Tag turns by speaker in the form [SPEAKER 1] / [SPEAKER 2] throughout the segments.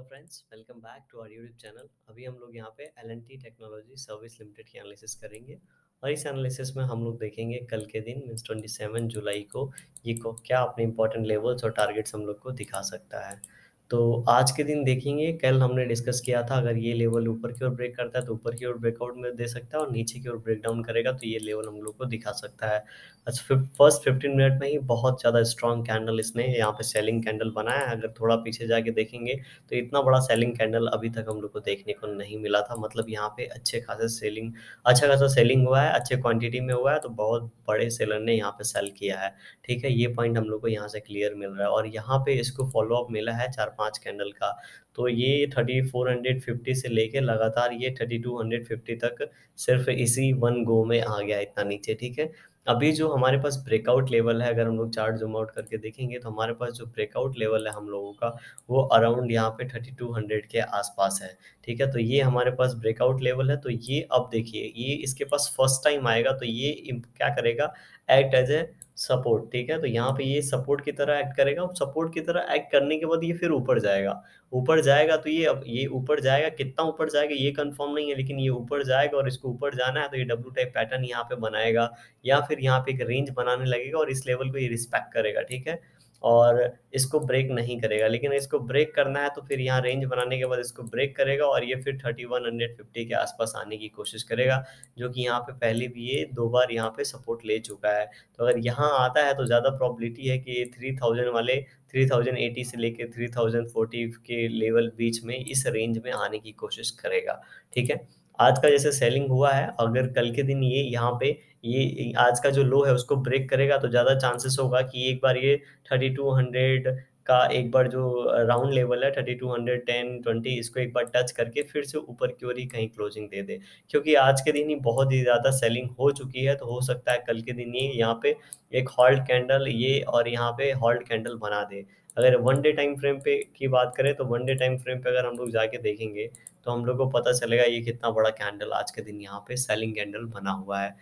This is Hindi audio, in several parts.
[SPEAKER 1] Hello friends welcome back to our YouTube channel अभी हम लोग यहाँ पे L N T technology service limited की एनालिसिस करेंगे और इस एनालिसिस में हम लोग देखेंगे कल के दिन मीन्स ट्वेंटी सेवन जुलाई को ये को क्या अपने इंपॉर्टेंट लेवल्स और टारगेट्स हम लोग को दिखा सकता है। तो आज के दिन देखेंगे। कल हमने डिस्कस किया था, अगर ये लेवल ऊपर की ओर ब्रेक करता है तो ऊपर की ओर ब्रेकआउट में दे सकता है और नीचे की ओर ब्रेक डाउन करेगा तो ये लेवल हम लोग को दिखा सकता है। अच्छा फ़र्स्ट फिफ्टीन मिनट में ही बहुत ज़्यादा स्ट्रॉन्ग कैंडल इसने यहाँ पे सेलिंग कैंडल बनाया है। अगर थोड़ा पीछे जाके देखेंगे तो इतना बड़ा सेलिंग कैंडल अभी तक हम लोग को देखने को नहीं मिला था। मतलब यहाँ पे अच्छे खासे सेलिंग अच्छा खासा सेलिंग हुआ है, अच्छे क्वांटिटी में हुआ है तो बहुत बड़े सेलर ने यहाँ पे सेल किया है। ठीक है, ये पॉइंट हम लोग को यहाँ से क्लियर मिल रहा है और यहाँ पे इसको फॉलो अप मिला है चार पाँच कैंडल का। तो ये थर्टी फोर हंड्रेड फिफ्टी से लेके लगातार ये थर्टी टू हंड्रेड फिफ्टी तक सिर्फ़ इसी वन गो में आ गया इतना नीचे, ठीक है? अभी जो हमारे पास ब्रेकआउट लेवल है, अगर हम लोग चार्ट जूम आउट करके देखेंगे तो हमारे पास जो ब्रेकआउट लेवल है हम लोगों का, वो अराउंड यहाँ पे 3200 के आसपास है, ठीक है? तो ये हमारे पास ब्रेकआउट लेवल है तो ये अब देखिए, ये इसके पास फ़र्स्ट टाइम आएगा तो ये क्या करेगा? एक्ट एज ए सपोर्ट, ठीक है? तो यहाँ पे ये सपोर्ट की तरह एक्ट करेगा और सपोर्ट की तरह एक्ट करने के बाद ये फिर ऊपर जाएगा। ऊपर जाएगा तो ये अब, ये ऊपर जाएगा, कितना ऊपर जाएगा ये कंफर्म नहीं है, लेकिन ये ऊपर जाएगा और इसको ऊपर जाना है तो ये डब्ल्यू टाइप पैटर्न यहाँ पे बनाएगा या फिर यहाँ पे एक रेंज बनाने लगेगा और इस लेवल को ये रिस्पेक्ट करेगा, ठीक है? और इसको ब्रेक नहीं करेगा। लेकिन इसको ब्रेक करना है तो फिर यहाँ रेंज बनाने के बाद इसको ब्रेक करेगा और ये फिर 3150 के आसपास आने की कोशिश करेगा, जो कि यहाँ पे पहले भी ये दो बार यहाँ पे सपोर्ट ले चुका है। तो अगर यहाँ आता है तो ज़्यादा प्रॉबिलिटी है कि ये 3000 वाले 3080 से लेके 3040 के लेवल बीच में इस रेंज में आने की कोशिश करेगा। ठीक है? आज का जैसे सेलिंग हुआ है, अगर कल के दिन ये यहाँ पे, ये आज का जो लो है उसको ब्रेक करेगा तो ज़्यादा चांसेस होगा कि एक बार ये 3200 का एक बार जो राउंड लेवल है 3210 20 इसको एक बार टच करके फिर से ऊपर की ओर ही कहीं क्लोजिंग दे दे। क्योंकि आज के दिन ही बहुत ही ज़्यादा सेलिंग हो चुकी है तो हो सकता है कल के दिन ये यहाँ पे एक हॉल्ट कैंडल ये और यहाँ पे हॉल्ट कैंडल बना दे। अगर वन डे टाइम फ्रेम पे की बात करें तो वन डे टाइम फ्रेम पे अगर हम लोग जाके देखेंगे तो हम लोग को पता चलेगा ये कितना बड़ा कैंडल आज के दिन यहाँ पे सेलिंग कैंडल बना हुआ है।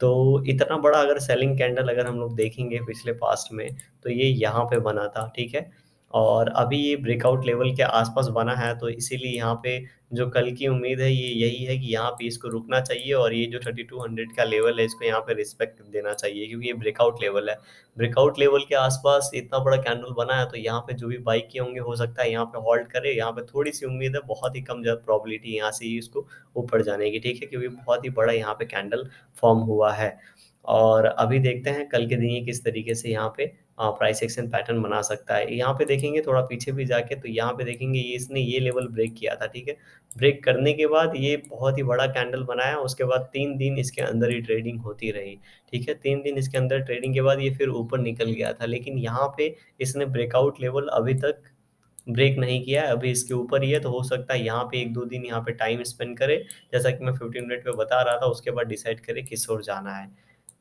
[SPEAKER 1] तो इतना बड़ा अगर सेलिंग कैंडल अगर हम लोग देखेंगे पिछले पास्ट में तो ये यहाँ पे बना था, ठीक है? और अभी ये ब्रेकआउट लेवल के आसपास बना है तो इसीलिए यहाँ पे जो कल की उम्मीद है, ये यही है कि यहाँ पे इसको रुकना चाहिए और ये जो 3200 का लेवल है, इसको यहाँ पे रिस्पेक्ट देना चाहिए क्योंकि ये ब्रेकआउट लेवल है। ब्रेकआउट लेवल के आसपास इतना बड़ा कैंडल बना है तो यहाँ पे जो भी बाइक किए होंगे, हो सकता है यहाँ पे हॉल्ट करे। यहाँ पे थोड़ी सी उम्मीद है, बहुत ही कम प्रॉबिलिटी यहाँ से ही इसको ऊपर जाने की, ठीक है? क्योंकि बहुत ही बड़ा यहाँ पे कैंडल फॉर्म हुआ है। और अभी देखते हैं कल के दिन ये किस तरीके से यहाँ पे प्राइस एक्शन पैटर्न बना सकता है। यहाँ पे देखेंगे थोड़ा पीछे भी जाके तो यहाँ पे देखेंगे ये इसने ये लेवल ब्रेक किया था, ठीक है? ब्रेक करने के बाद ये बहुत ही बड़ा कैंडल बनाया, उसके बाद तीन दिन इसके अंदर ही ट्रेडिंग होती रही, ठीक है? तीन दिन इसके अंदर ट्रेडिंग के बाद ये फिर ऊपर निकल गया था, लेकिन यहाँ पे इसने ब्रेकआउट लेवल अभी तक ब्रेक नहीं किया है। अभी इसके ऊपर ही है तो हो सकता है यहाँ पे एक दो दिन यहाँ पे टाइम स्पेंड करे। जैसा कि मैं फिफ्टीन मिनट पे बता रहा था, उसके बाद डिसाइड करे किस ओर जाना है।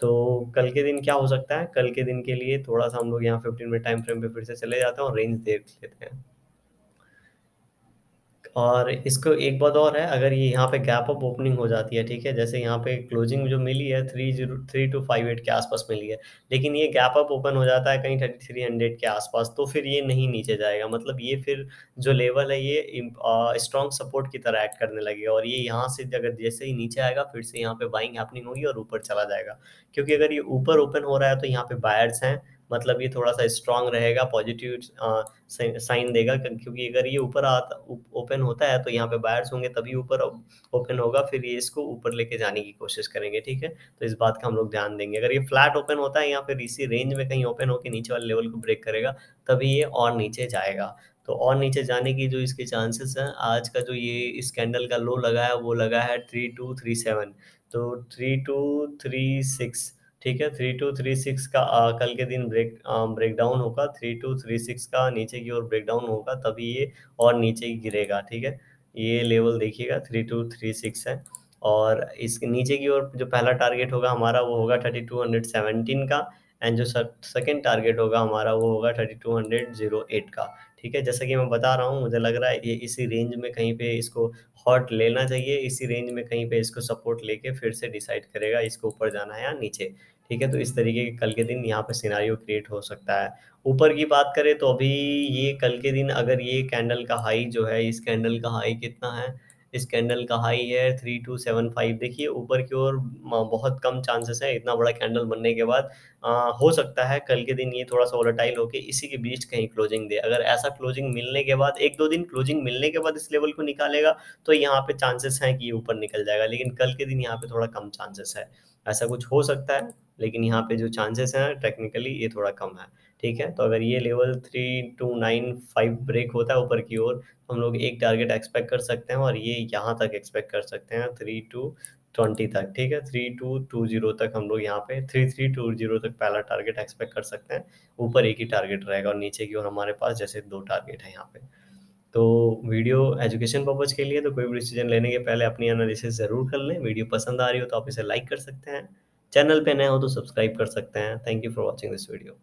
[SPEAKER 1] तो कल के दिन क्या हो सकता है? कल के दिन के लिए थोड़ा सा हम लोग यहाँ फिफ्टीन मिनट टाइम फ्रेम पे फिर से चले जाते हैं और रेंज देख लेते हैं। और इसको एक बात और है, अगर ये यहाँ पे गैप अप ओपनिंग हो जाती है, ठीक है? जैसे यहाँ पे क्लोजिंग जो मिली है three zero three two five eight के आसपास मिली है, लेकिन ये गैप अप ओपन हो जाता है कहीं थर्टी थ्री हंड्रेड के आसपास तो फिर ये नहीं नीचे जाएगा। मतलब ये फिर जो लेवल है, ये स्ट्रॉन्ग सपोर्ट की तरह एक्ट करने लगेगा और ये यहाँ से अगर जैसे ही नीचे आएगा, फिर से यहाँ पे बाइंग हैपनिंग होगी और ऊपर चला जाएगा। क्योंकि अगर ये ऊपर ओपन हो रहा है तो यहाँ पे बायर्स हैं मतलब ये थोड़ा सा स्ट्रांग रहेगा पॉजिटिव साइन देगा क्योंकि अगर ये ऊपर आता ओपन होता है तो यहाँ पे बायर्स होंगे, तभी ऊपर ओपन होगा, फिर ये इसको ऊपर लेके जाने की कोशिश करेंगे, ठीक है? तो इस बात का हम लोग ध्यान देंगे। अगर ये फ्लैट ओपन होता है या फिर इसी रेंज में कहीं ओपन होकर नीचे वाले लेवल को ब्रेक करेगा, तभी ये और नीचे जाएगा। तो और नीचे जाने की जो इसके चांसेस हैं, आज का जो ये स्कैंडल का लो लगा है, वो लगा है थ्री टू थ्री सेवन तो थ्री टू थ्री सिक्स ठीक है थ्री टू थ्री सिक्स का आ, कल के दिन ब्रेक ब्रेक डाउन होगा। थ्री टू थ्री सिक्स का नीचे की ओर ब्रेक डाउन होगा तभी ये और नीचे गिरेगा ठीक है? ये लेवल देखिएगा थ्री टू थ्री सिक्स है। और इसके नीचे की ओर जो पहला टारगेट होगा हमारा वो होगा थर्टी टू हंड्रेड सेवनटीन का। एंड जो सेकेंड टारगेट होगा हमारा वो होगा thirty two hundred zero eight का। ठीक है? जैसा कि मैं बता रहा हूँ, मुझे लग रहा है ये इसी रेंज में कहीं पे इसको हॉट लेना चाहिए, इसी रेंज में कहीं पे इसको सपोर्ट लेके फिर से डिसाइड करेगा इसको ऊपर जाना है या नीचे। ठीक है? तो इस तरीके के कल के दिन यहाँ पे सिनारियो क्रिएट हो सकता है। ऊपर की बात करें तो अभी ये कल के दिन अगर ये कैंडल का हाई जो है, इस कैंडल का हाई कितना है? इस कैंडल का हाई है थ्री टू सेवन फाइव देखिए ऊपर की ओर बहुत कम चांसेस है इतना बड़ा कैंडल बनने के बाद। आ, हो सकता है कल के दिन ये थोड़ा सा वोलेटाइल होके इसी के बीच कहीं क्लोजिंग दे। अगर ऐसा क्लोजिंग मिलने के बाद एक दो दिन क्लोजिंग मिलने के बाद इस लेवल को निकालेगा तो यहाँ पे चांसेस हैं कि ये ऊपर निकल जाएगा लेकिन कल के दिन यहाँ पे थोड़ा कम चांसेस है। ऐसा कुछ हो सकता है। लेकिन यहाँ पे जो चांसेस हैं टेक्निकली ये थोड़ा कम है। ठीक है? तो अगर ये level three two nine five break होता है ऊपर की ओर तो हम लोग एक टारगेट एक्सपेक्ट कर सकते हैं और ये यहाँ तक एक्सपेक्ट कर सकते हैं थ्री टू ट्वेंटी तक। ठीक है? थ्री टू टू ज़ीरो तक हम लोग यहाँ पे थ्री थ्री टू ज़ीरो तक पहला टारगेट एक्सपेक्ट कर सकते हैं। ऊपर एक ही टारगेट रहेगा और नीचे की ओर हमारे पास जैसे दो टारगेट है यहाँ पे। तो वीडियो एजुकेशन पर्पज के लिए तो कोई भी डिसीज़न लेने के पहले अपनी एनालिसिस ज़रूर कर लें। वीडियो पसंद आ रही हो तो आप इसे लाइक कर सकते हैं। चैनल पे नए हो तो सब्सक्राइब कर सकते हैं। Thank you for watching this video